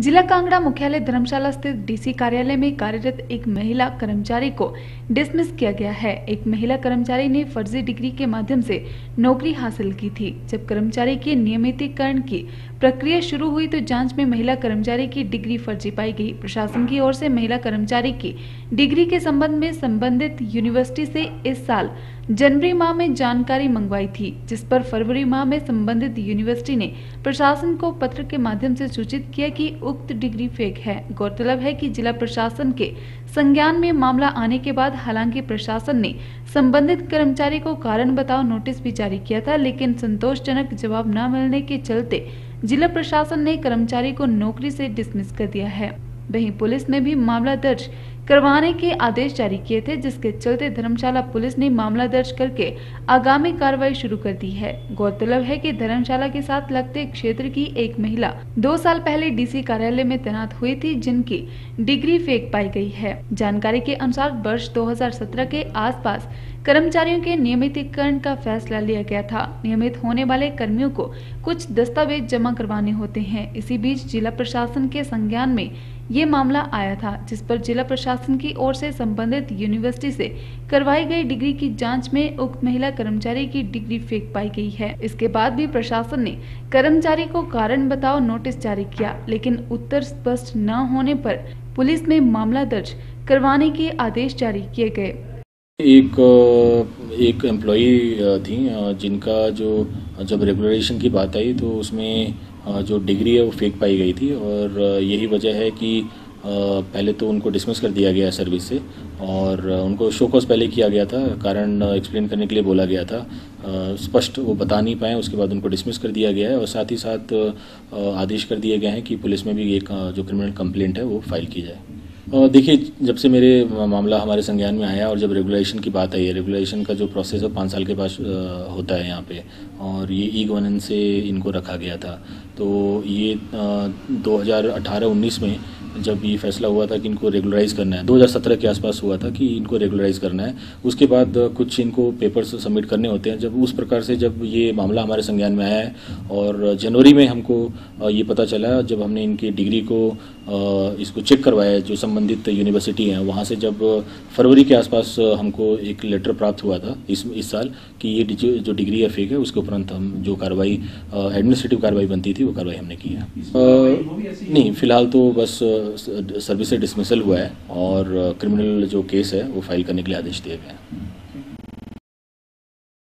जिला कांगड़ा मुख्यालय धर्मशाला स्थित डीसी कार्यालय में कार्यरत एक महिला कर्मचारी को डिसमिस किया गया है। एक महिला कर्मचारी ने फर्जी डिग्री के माध्यम से नौकरी हासिल की थी, जब कर्मचारी के नियमितीकरण की प्रक्रिया शुरू हुई तो जाँच में महिला कर्मचारी की डिग्री फर्जी पाई गई। प्रशासन की ओर से महिला कर्मचारी की डिग्री के संबंध में संबंधित यूनिवर्सिटी से इस साल जनवरी माह में जानकारी मंगवाई थी, जिस पर फरवरी माह में संबंधित यूनिवर्सिटी ने प्रशासन को पत्र के माध्यम से सूचित किया कि उक्त डिग्री फेक है। गौरतलब है कि जिला प्रशासन के संज्ञान में मामला आने के बाद हालाँकि प्रशासन ने संबंधित कर्मचारी को कारण बताओ नोटिस भी जारी किया था, लेकिन संतोषजनक जवाब न मिलने के चलते जिला प्रशासन ने कर्मचारी को नौकरी से डिसमिस कर दिया है। वहीं पुलिस ने भी मामला दर्ज। करवाने के आदेश जारी किए थे, जिसके चलते धर्मशाला पुलिस ने मामला दर्ज करके आगामी कार्रवाई शुरू कर दी है। गौरतलब है कि धर्मशाला के साथ लगते क्षेत्र की एक महिला दो साल पहले डीसी कार्यालय में तैनात हुई थी, जिनकी डिग्री फेक पाई गई है। जानकारी के अनुसार वर्ष 2017 के आसपास कर्मचारियों के नियमितीकरण का फैसला लिया गया था। नियमित होने वाले कर्मियों को कुछ दस्तावेज़ जमा करवाने होते हैं। इसी बीच जिला प्रशासन के संज्ञान में ये मामला आया था, जिस पर जिला प्रशासन की ओर से संबंधित यूनिवर्सिटी से करवाई गई डिग्री की जाँच में उक्त महिला कर्मचारी की डिग्री फेंक पाई गई है। इसके बाद भी प्रशासन ने कर्मचारी को कारण बताओ नोटिस जारी किया, लेकिन उत्तर स्पष्ट न होने पर पुलिस में मामला दर्ज करवाने के आदेश जारी किए गए। एक एक एम्प्लॉई थी जिनका जो, जब रेगुलराइजेशन की बात आई तो उसमें जो डिग्री है वो फेक पाई गई थी और यही वजह है कि पहले तो उनको डिसमिस कर दिया गया सर्विस से और उनको शो कॉज पहले किया गया था, कारण एक्सप्लेन करने के लिए बोला गया था। स्पष्ट वो बता नहीं पाए, उसके बाद उनको डिसमिस कर दिया गया है और साथ ही साथ आदेश कर दिए गए हैं कि पुलिस में भी एक जो क्रिमिनल कंप्लेंट है वो फ़ाइल की जाए। देखिए, जब से मेरे मामला हमारे संज्ञान में आया और जब रेगुलेशन की बात आई है रेगुलेशन का जो प्रोसेस है, पाँच साल के पास होता है यहाँ पे और ये ई गवर्नेंस से इनको रखा गया था। तो ये दो हज़ार अठारह उन्नीस में जब ये फैसला हुआ था कि इनको रेगुलराइज करना है 2017 के आसपास हुआ था कि इनको रेगुलराइज करना है, उसके बाद कुछ इनको पेपर्स सबमिट करने होते हैं, जब उस प्रकार से जब ये मामला हमारे संज्ञान में आया है और जनवरी में हमको ये पता चला, जब हमने इनकी डिग्री को इसको चेक करवाया, जो संबंधित यूनिवर्सिटी हैं, वहाँ से जब फरवरी के आसपास हमको एक लेटर प्राप्त हुआ था, इस इस साल, कि ये जो डिग्री है फेक है, उसके उपरांत हम जो कार्रवाई एडमिनिस्ट्रेटिव कार्रवाई बनती थी, वो कार्रवाई हमने की है। नहीं, फ़िलहाल तो बस सर्विस से डिसमिसल हुआ है और क्रिमिनल जो केस है, वो फ़ाइल करने के लिए आदेश दिए गए हैं।